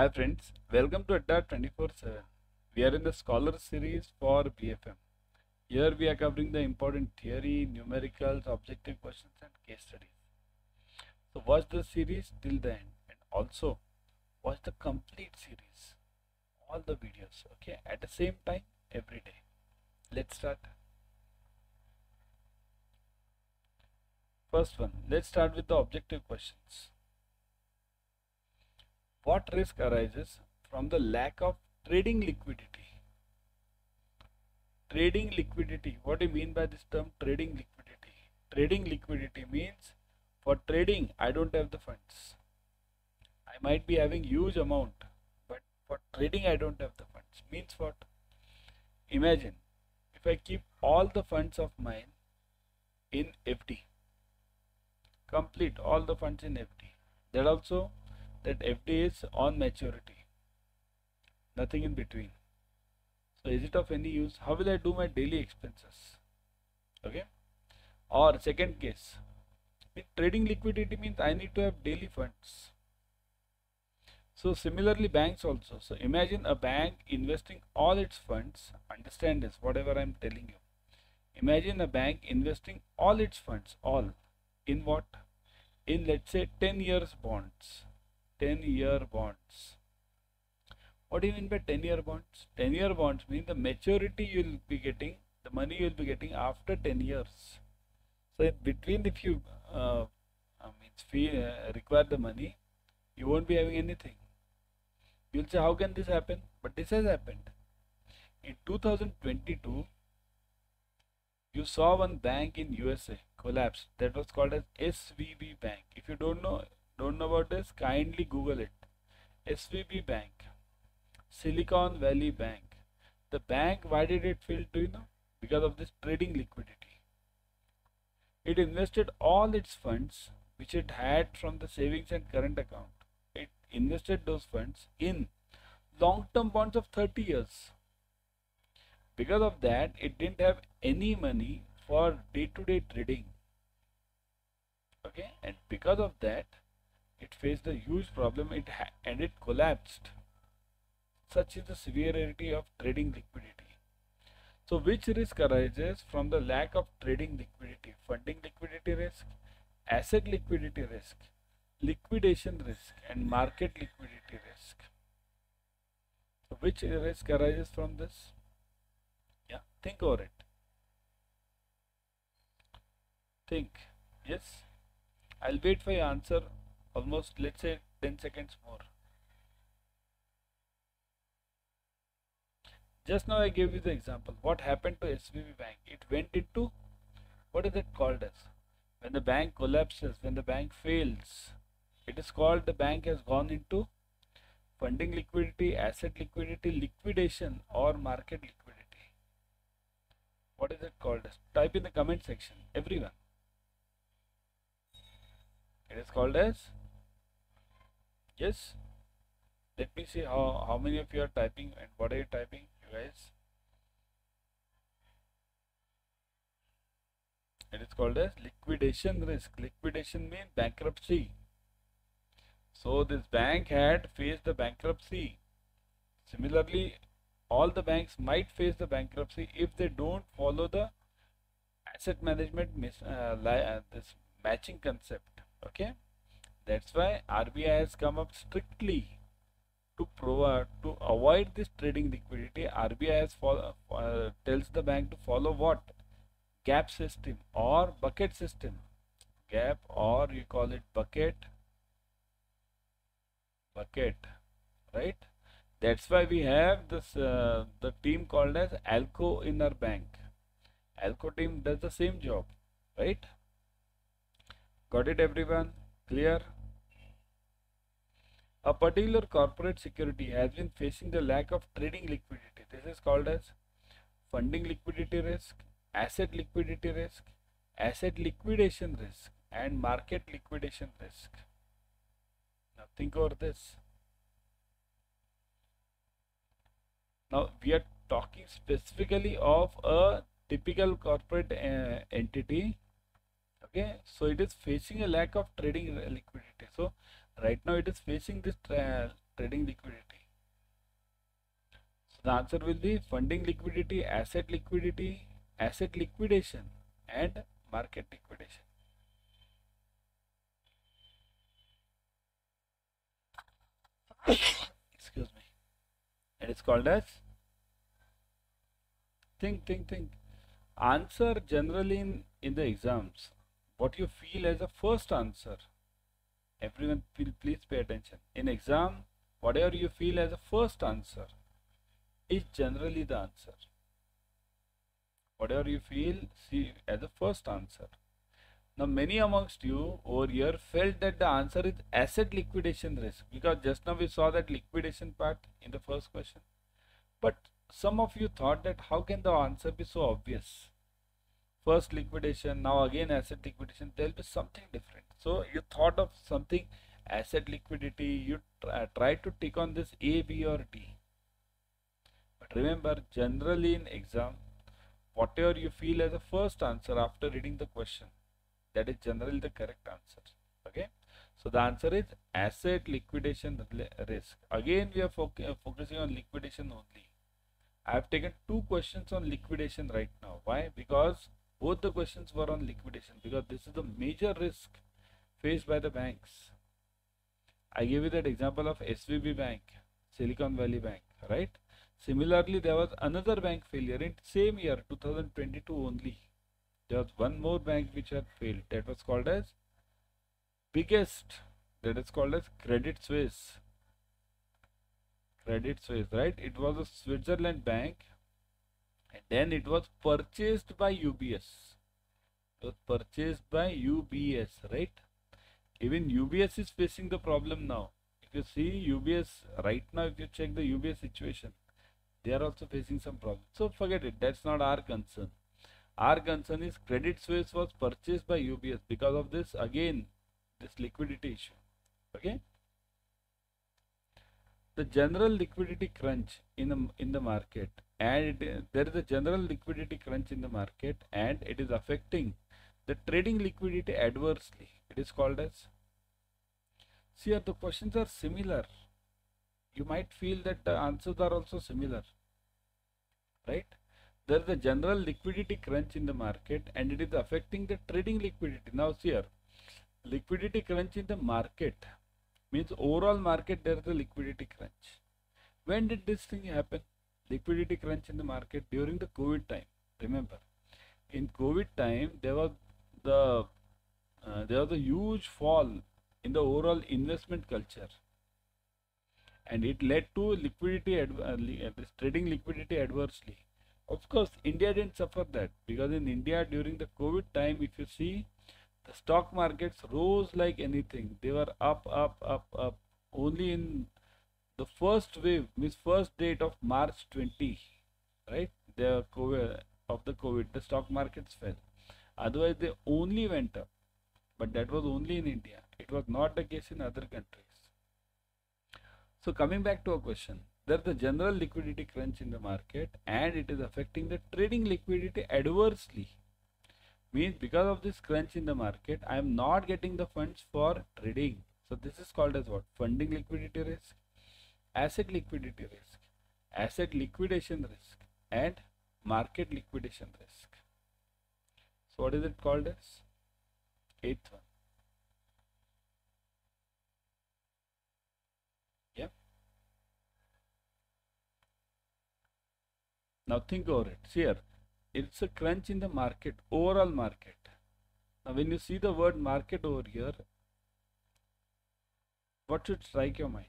Hi friends, welcome to Adda 24/7. We are in the Scholar series for BFM. Here we are covering the important theory, numericals, objective questions and case studies. So watch the series till the end and also watch the complete series, all the videos, okay, at the same time every day. Let's start. First one, let's start with the objective questions. What risk arises from the lack of trading liquidity? Trading liquidity. What do you mean by this term trading liquidity? Trading liquidity means for trading I don't have the funds. I might be having huge amount, but for trading I don't have the funds. Means what? Imagine if I keep all the funds of mine in FD, complete all the funds in FD. That also that FD is on maturity, nothing in between. So is it of any use? How will I do my daily expenses? Okay. Or second case, with trading liquidity means I need to have daily funds. So similarly banks also. So imagine a bank investing all its funds. Understand this, whatever I am telling you. Imagine a bank investing all its funds, all in what? In let's say 10 years bonds. 10 year bonds. What do you mean by 10 year bonds? 10 year bonds mean the maturity you will be getting, the money you will be getting after 10 years. So in between if you uh, means fee, uh, require the money, you won't be having anything. You'll say how can this happen? But this has happened. In 2022, you saw one bank in USA collapse that was called as SVB Bank. If you don't know don't know about this, kindly Google it. SVB Bank, Silicon Valley Bank. The bank, why did it fail do you know? Because of this trading liquidity. It invested all its funds which it had from the savings and current account. It invested those funds in long-term bonds of 30 years. Because of that, it didn't have any money for day-to-day -day trading. Okay, and because of that, it faced a huge problem it and it collapsed. Such is the severity of trading liquidity. So which risk arises from the lack of trading liquidity? Funding liquidity risk, asset liquidity risk, liquidation risk and market liquidity risk. So which risk arises from this? Yeah, think over it. Think. Yes. I'll wait for your answer almost let's say 10 seconds more. Just now I gave you the example. What happened to SVB bank? It went into what is it called as? When the bank collapses when the bank fails it is called the bank has gone into funding liquidity asset liquidity liquidation or market liquidity. What is it called as? Type in the comment section everyone. It is called as yes. Let me see how how many of you are typing and what are you typing you guys? It is called as liquidation risk. Liquidation means bankruptcy. So this bank had faced the bankruptcy. Similarly all the banks might face the bankruptcy if they don't follow the asset management uh, uh, this matching concept. Okay that's why RBI has come up strictly to provide to avoid this trading liquidity. RBI has follow, uh, tells the bank to follow what gap system or bucket system. Gap or you call it bucket. Bucket, right? That's why we have this uh, the team called as ALCO in our bank. ALCO team does the same job, right? Got it, everyone? Clear? A particular corporate security has been facing the lack of trading liquidity. This is called as funding liquidity risk, asset liquidity risk, asset liquidation risk, and market liquidation risk. Now think over this. Now we are talking specifically of a typical corporate uh, entity okay so it is facing a lack of trading liquidity so right now it is facing this tra trading liquidity? So the answer will be funding liquidity, asset liquidity, asset liquidation and market liquidation. Excuse me. And It is called as think, think, think. Answer generally in, in the exams what you feel as a first answer. Everyone please pay attention. In exam, whatever you feel as a first answer is generally the answer. Whatever you feel, see as a first answer. Now, many amongst you over here felt that the answer is asset liquidation risk because just now we saw that liquidation part in the first question. But some of you thought that how can the answer be so obvious? First liquidation, now again asset liquidation, there will be something different. So you thought of something asset liquidity, you try, try to tick on this A, B or D. But remember, generally in exam, whatever you feel as a first answer after reading the question, that is generally the correct answer. Okay. So the answer is asset liquidation risk. Again, we are uh, focusing on liquidation only. I have taken two questions on liquidation right now. Why? Because both the questions were on liquidation because this is the major risk faced by the banks. I gave you that example of SVB Bank, Silicon Valley Bank, right? Similarly, there was another bank failure in same year, 2022 only. There was one more bank which had failed. That was called as biggest. That is called as Credit Suisse. Credit Suisse, right? It was a Switzerland bank and then it was purchased by UBS. It was purchased by UBS, right? Even UBS is facing the problem now. If you see UBS right now, if you check the UBS situation, they are also facing some problems. So forget it. That's not our concern. Our concern is Credit Suisse was purchased by UBS because of this again this liquidity issue. Okay the general liquidity crunch in the in the market and it, there is a general liquidity crunch in the market and it is affecting the trading liquidity adversely. It is called as see the questions are similar. You might feel that the answers are also similar right? There is a general liquidity crunch in the market and it is affecting the trading liquidity. Now see here liquidity crunch in the market means overall market there is a liquidity crunch. When did this thing happen liquidity crunch in the market during the covid time remember in covid time there was the uh, there was a huge fall in the overall investment culture and it led to liquidity uh, uh trading liquidity adversely of course india didn't suffer that because in india during the covid time if you see the stock markets rose like anything. They were up, up, up, up. Only in first wave, means first date of March 20, right? The COVID, of the COVID, the stock markets fell. Otherwise, they only went up. But that was only in India. It was not the case in other countries. So coming back to a question, there's a general liquidity crunch in the market and it is affecting the trading liquidity adversely means because of this crunch in the market I am not getting the funds for trading so this is called as what funding liquidity risk asset liquidity risk asset liquidation risk and market liquidation risk. So what is it called as? Eighth one. Yeah now think over it. See here. It's a crunch in the market, overall market. Now, when you see the word market over here, what should strike your mind?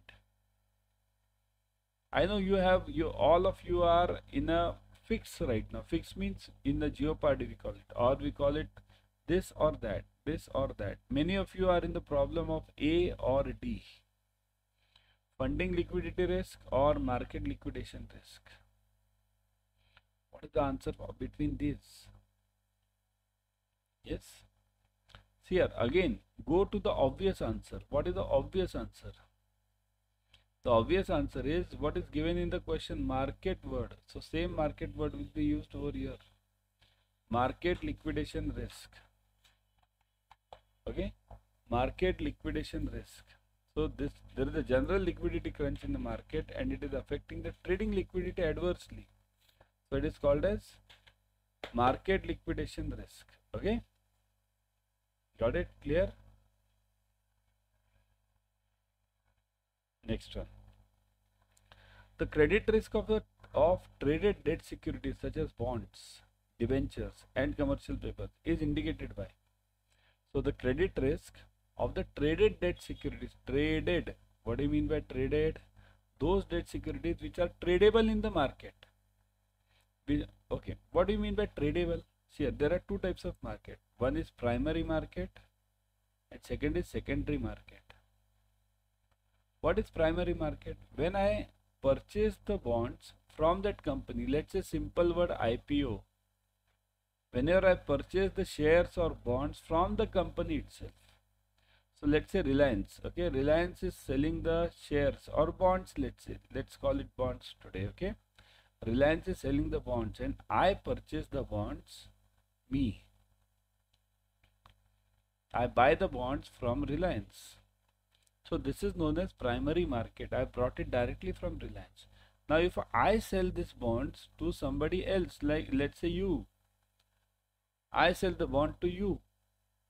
I know you have you all of you are in a fix right now. Fix means in the jeopardy we call it, or we call it this or that, this or that. Many of you are in the problem of A or D. Funding liquidity risk or market liquidation risk. What is the answer between these? Yes. See here again go to the obvious answer. What is the obvious answer? The obvious answer is what is given in the question market word. So same market word will be used over here. Market liquidation risk. Okay. Market liquidation risk. So this there is a general liquidity crunch in the market and it is affecting the trading liquidity adversely. So it is called as market liquidation risk. Okay. Got it clear? Next one. The credit risk of the of traded debt securities such as bonds, debentures and commercial papers is indicated by. So the credit risk of the traded debt securities, traded, what do you mean by traded? Those debt securities which are tradable in the market. Okay, what do you mean by tradable? See, there are two types of market. One is primary market and second is secondary market. What is primary market? When I purchase the bonds from that company, let's say simple word IPO. Whenever I purchase the shares or bonds from the company itself. So let's say Reliance. Okay, Reliance is selling the shares or bonds. Let's say, let's call it bonds today. Okay, Reliance is selling the bonds and I purchase the bonds. Me. I buy the bonds from Reliance. So this is known as primary market. I brought it directly from Reliance. Now if I sell these bonds to somebody else, like let's say you, I sell the bond to you,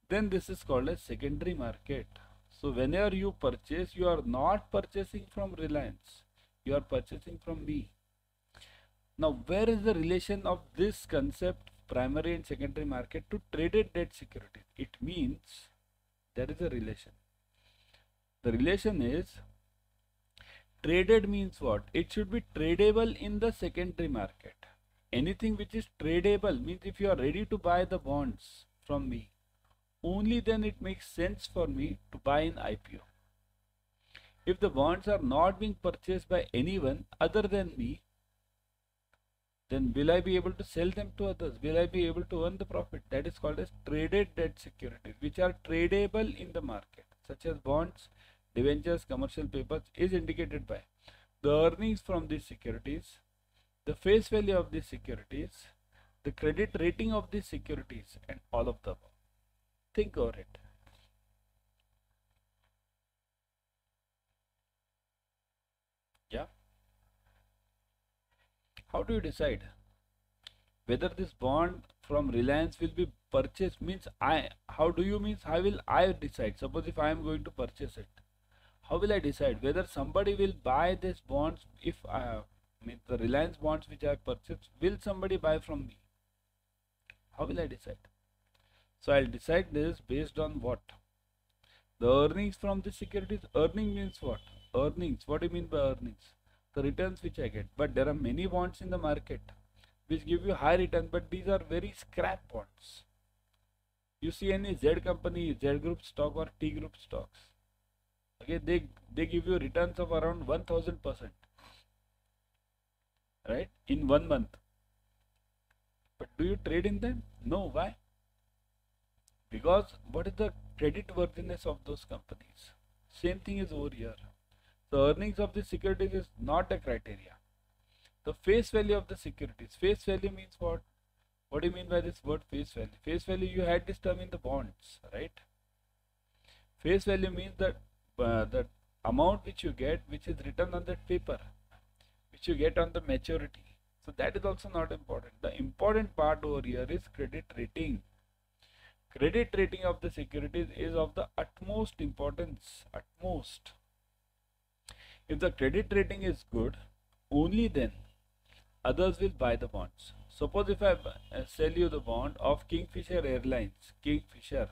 then this is called a secondary market. So whenever you purchase, you are not purchasing from Reliance, you are purchasing from me. Now where is the relation of this concept primary and secondary market to traded debt securities? It means there is a relation. The relation is traded means what? It should be tradable in the secondary market. Anything which is tradable means if you are ready to buy the bonds from me, only then it makes sense for me to buy an IPO. If the bonds are not being purchased by anyone other than me, then will I be able to sell them to others? Will I be able to earn the profit? That is called as traded debt securities, which are tradable in the market, such as bonds, debentures, commercial papers is indicated by the earnings from these securities, the face value of these securities, the credit rating of these securities and all of them. Think over it. Yeah. How do you decide whether this bond from Reliance will be purchased means I how do you means how will I decide suppose if I am going to purchase it how will I decide whether somebody will buy these bonds if I uh, mean the Reliance bonds which I purchased will somebody buy from me? How will I decide? So I'll decide this based on what? The earnings from the securities earning means what? Earnings. What do you mean by earnings? The returns which I get. But there are many bonds in the market which give you high return but these are very scrap bonds. You see any Z company Z group stock or T group stocks okay they they give you returns of around 1000 percent right in one month. But do you trade in them? No why? Because what is the credit worthiness of those companies? Same thing is over here. The earnings of the securities is not a criteria. The face value of the securities. Face value means what? What do you mean by this word face value? Face value you had this term in the bonds right? Face value means that uh, the amount which you get which is written on that paper which you get on the maturity. So that is also not important. The important part over here is credit rating. Credit rating of the securities is of the utmost importance utmost. If the credit rating is good only then others will buy the bonds. Suppose if i uh, sell you the bond of kingfisher airlines kingfisher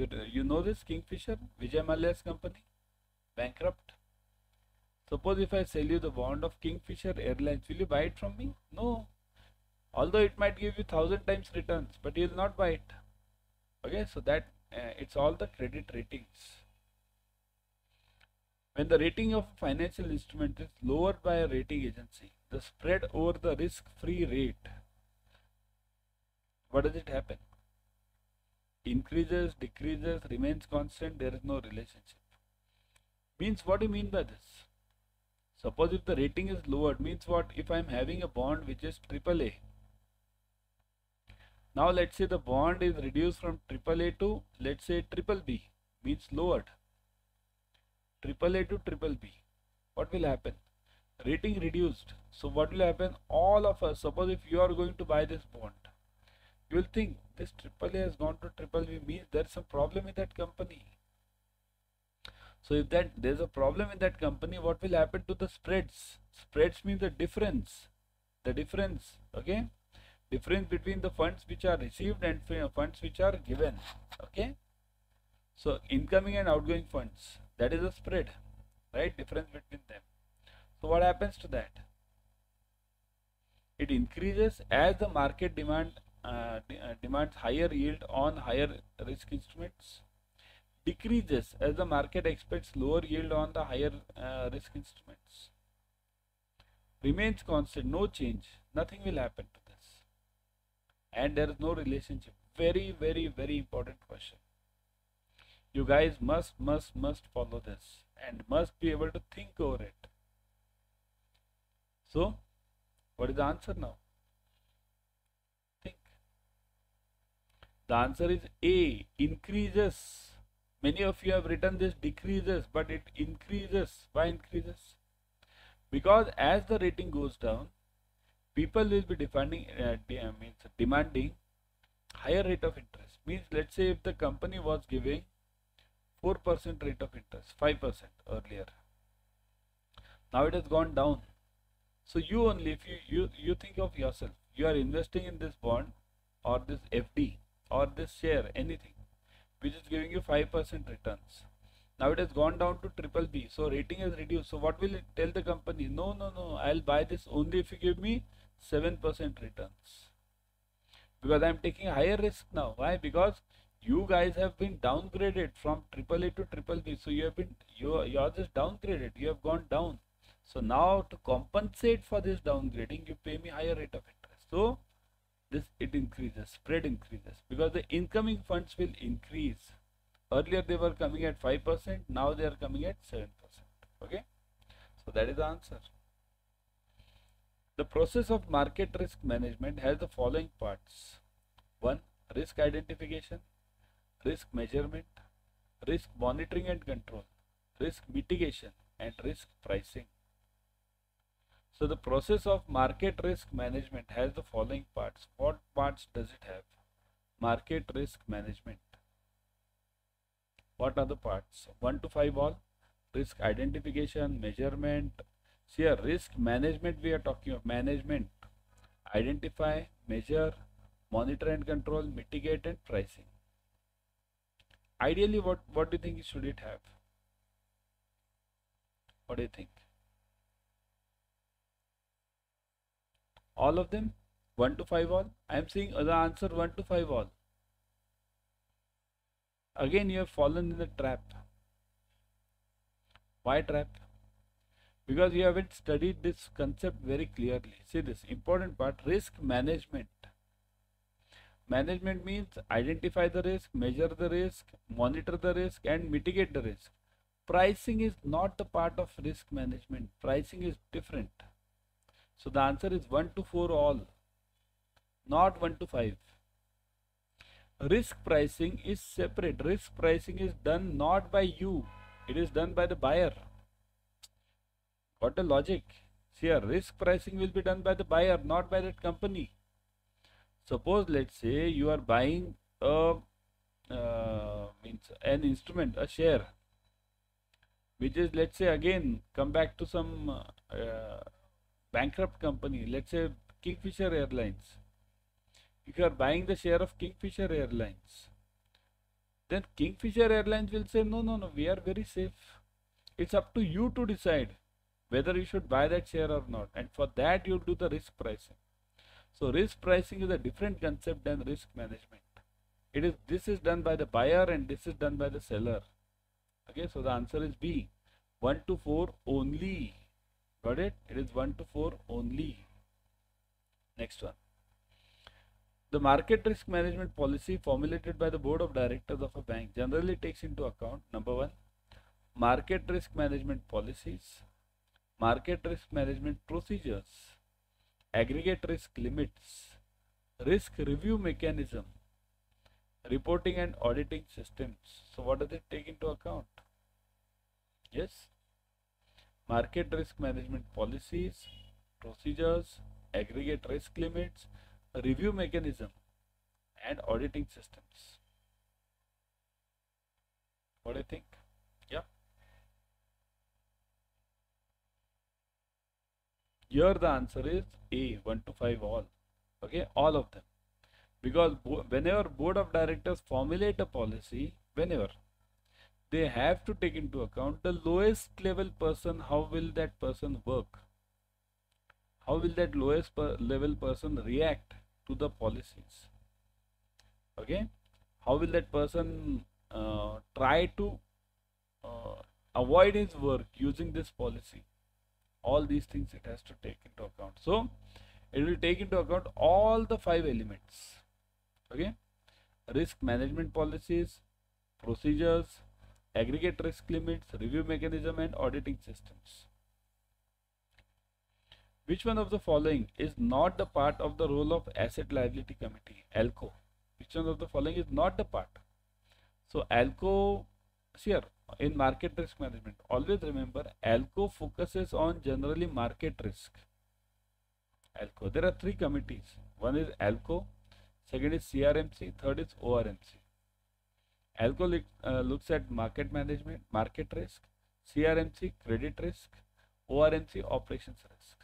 you, you know this Kingfisher, Vijay Mallya's company, bankrupt. Suppose if I sell you the bond of Kingfisher Airlines, will you buy it from me? No. Although it might give you thousand times returns, but you will not buy it. Okay, so that uh, it's all the credit ratings. When the rating of financial instrument is lowered by a rating agency, the spread over the risk-free rate, what does it happen? Increases, decreases, remains constant, there is no relationship. Means what do you mean by this? Suppose if the rating is lowered, means what? If I am having a bond which is AAA. Now let's say the bond is reduced from AAA to let's say triple B, means lowered. triple A to triple B, what will happen? Rating reduced. So what will happen? All of us, suppose if you are going to buy this bond, you will think this triple A has gone to triple B means there's some problem in that company. So if that there's a problem in that company, what will happen to the spreads? Spreads means the difference. The difference, okay? Difference between the funds which are received and funds which are given, okay? So incoming and outgoing funds, that is a spread, right? Difference between them. So what happens to that? It increases as the market demand uh, uh, demands higher yield on higher risk instruments decreases as the market expects lower yield on the higher uh, risk instruments. Remains constant, no change, nothing will happen to this. And there is no relationship. Very, very, very important question. You guys must, must, must follow this and must be able to think over it. So, what is the answer now? Think. The answer is A, increases Many of you have written this decreases, but it increases. Why increases? Because as the rating goes down, people will be demanding, uh, uh, means demanding higher rate of interest. Means let's say if the company was giving 4% rate of interest, 5% earlier. Now it has gone down. So you only, if you, you, you think of yourself, you are investing in this bond or this FD or this share, anything which is giving you 5% returns. Now it has gone down to triple B. So rating has reduced. So what will it tell the company? No, no, no. I'll buy this only if you give me 7% returns. Because I'm taking higher risk now. Why? Because you guys have been downgraded from triple A to triple B. So you have been you you are just downgraded. You have gone down. So now to compensate for this downgrading, you pay me higher rate of interest. So this it increases spread increases. Because the incoming funds will increase. Earlier they were coming at 5% now they are coming at 7% okay? So that is the answer. The process of market risk management has the following parts. One risk identification risk measurement risk monitoring and control risk mitigation and risk pricing so the process of market risk management has the following parts. What parts does it have? Market risk management. What are the parts? 1 to 5 all. Risk identification, measurement. See here, risk management we are talking of. Management. Identify, measure, monitor and control, mitigate and pricing. Ideally, what, what do you think should it have? What do you think? All of them? 1 to 5 all? I am saying the answer 1 to 5 all. Again you have fallen in the trap. Why trap? Because you haven't studied this concept very clearly. See this important part risk management. Management means identify the risk measure the risk monitor the risk and mitigate the risk. Pricing is not the part of risk management. Pricing is different so the answer is 1 to 4 all, not 1 to 5. Risk pricing is separate. Risk pricing is done not by you, it is done by the buyer. What the logic. Here, risk pricing will be done by the buyer, not by that company. Suppose let's say you are buying a uh, means an instrument, a share, which is let's say again come back to some uh, bankrupt company, let's say Kingfisher Airlines, if you are buying the share of Kingfisher Airlines, then Kingfisher Airlines will say, no, no, no, we are very safe. It's up to you to decide whether you should buy that share or not. And for that, you do the risk pricing. So risk pricing is a different concept than risk management. It is this is done by the buyer and this is done by the seller. Okay, so the answer is B. 1 to 4 only. Got it? It is 1 to 4 only. Next one. The market risk management policy formulated by the board of directors of a bank generally takes into account number one, market risk management policies, market risk management procedures, aggregate risk limits, risk review mechanism, reporting and auditing systems. So what does it take into account? Yes. Market risk management policies, procedures, aggregate risk limits, review mechanism, and auditing systems. What do you think? Yeah. Here the answer is A, 1 to 5 all. Okay, all of them. Because whenever board of directors formulate a policy, whenever, they have to take into account the lowest level person, how will that person work? How will that lowest per level person react to the policies? Okay, how will that person uh, try to uh, avoid his work using this policy? All these things it has to take into account. So, it will take into account all the five elements okay risk management policies procedures aggregate risk limits review mechanism and auditing systems. Which one of the following is not the part of the role of asset liability committee? Alco. Which one of the following is not the part? So alco here in market risk management always remember alco focuses on generally market risk. Alco. There are three committees. One is alco second is CRMC, third is ORMC. ALCO uh, looks at market management, market risk, CRMC, credit risk, ORMC, operations risk.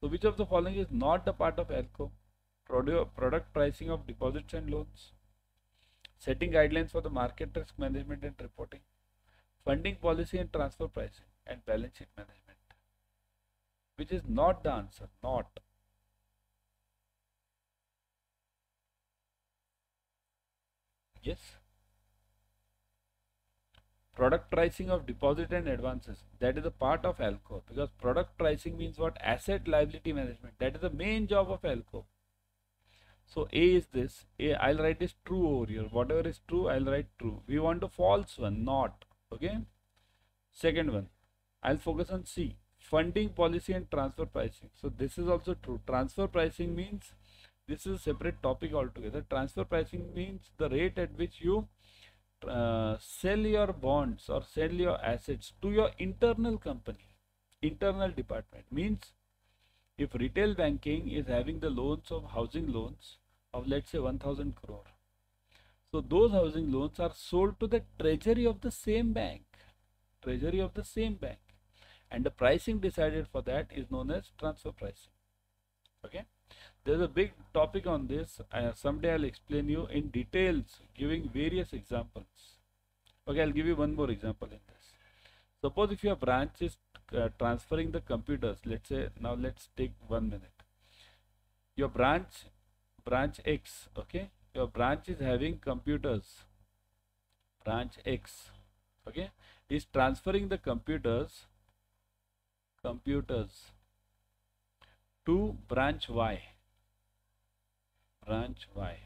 So which of the following is not the part of ALCO? Product pricing of deposits and loans, setting guidelines for the market risk management and reporting, funding policy and transfer pricing, and balance sheet management. Which is not the answer, not. Yes. Product pricing of deposit and advances. That is a part of ALCO because product pricing means what? Asset liability management. That is the main job of ALCO. So A is this. A, I'll write this true over here. Whatever is true, I'll write true. We want a false one, not. Okay. Second one, I'll focus on C. Funding policy and transfer pricing. So this is also true. Transfer pricing means this is a separate topic altogether transfer pricing means the rate at which you uh, sell your bonds or sell your assets to your internal company internal department. Means if retail banking is having the loans of housing loans of let's say 1000 crore so those housing loans are sold to the treasury of the same bank treasury of the same bank. And the pricing decided for that is known as transfer pricing. Okay there's a big topic on this. Uh, someday i'll explain you in details giving various examples. Okay i'll give you one more example in this. Suppose if your branch is uh, transferring the computers let's say now let's take one minute. Your branch branch x okay? Your branch is having computers. Branch x okay? Is transferring the computers computers to branch y branch Y.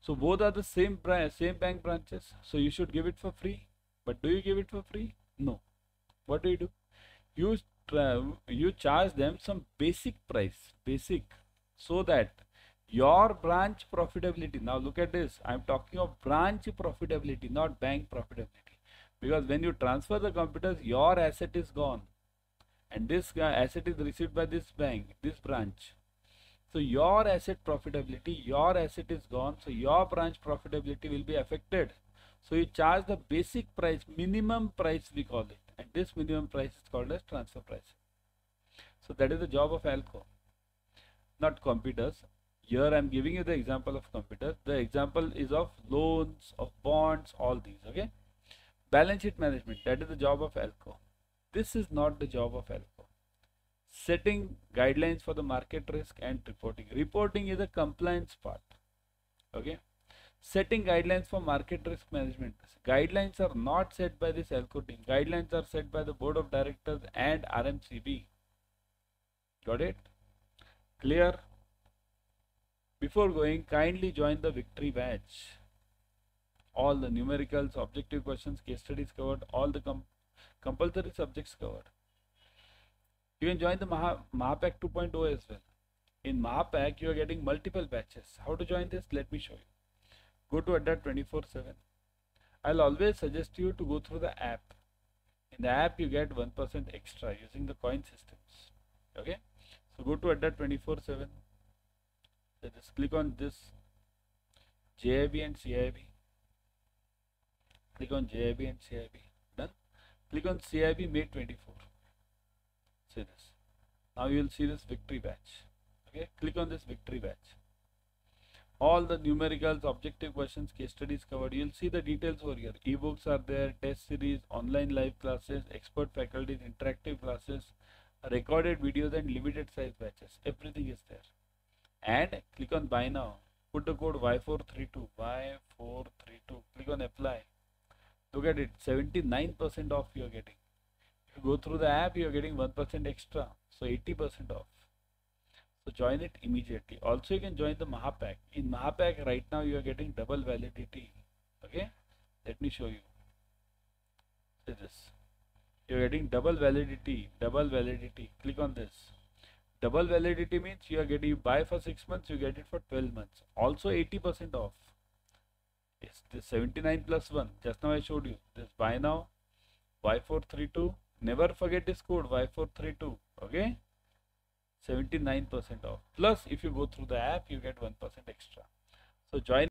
So both are the same same bank branches. So you should give it for free. But do you give it for free? No. What do you do? You you charge them some basic price, basic, so that your branch profitability. Now look at this. I'm talking of branch profitability, not bank profitability. Because when you transfer the computers, your asset is gone, and this asset is received by this bank, this branch so your asset profitability, your asset is gone. So your branch profitability will be affected. So you charge the basic price, minimum price we call it. And this minimum price is called as transfer price. So that is the job of ALCO, not computers. Here I am giving you the example of computers. The example is of loans, of bonds, all these. Okay. Balance sheet management, that is the job of ALCO. This is not the job of ALCO setting guidelines for the market risk and reporting. Reporting is a compliance part. Okay. Setting guidelines for market risk management. Guidelines are not set by this ALCO team. Guidelines are set by the board of directors and RMCB. Got it? Clear? Before going, kindly join the victory batch All the numericals, objective questions, case studies covered, all the compulsory subjects covered. You can join the Maha, Mahapack 2.0 as well. In Mahapack, you are getting multiple batches. How to join this? Let me show you. Go to Adda 24-7. I'll always suggest you to go through the app. in the app you get 1% extra using the coin systems okay so go to Adda 24 7 so just click on this JAIIB and CAIIB click on JAIIB and CAIIB click on CAIIB May 24 see this. Now you will see this victory batch. Okay? Click on this victory batch. All the numericals objective questions case studies covered. You'll see the details over here. Ebooks are there test series online live classes expert faculties interactive classes recorded videos and limited size batches. Everything is there. And click on buy now. Put the code y432 y432 click on apply look at it 79% off you're getting if you go through the app you're getting 1% extra so 80% off so join it immediately. Also you can join the Mahapack. In Mahapack right now you are getting double validity. Okay. Let me show you. See this. You're getting double validity. Double validity. Click on this. Double validity means you are getting you buy for 6 months, you get it for 12 months. Also 80% off. Yes, this 79 plus 1. Just now I showed you. This buy now. Y432. Never forget this code Y432. Okay. 79% off plus if you go through the app you get 1% extra so join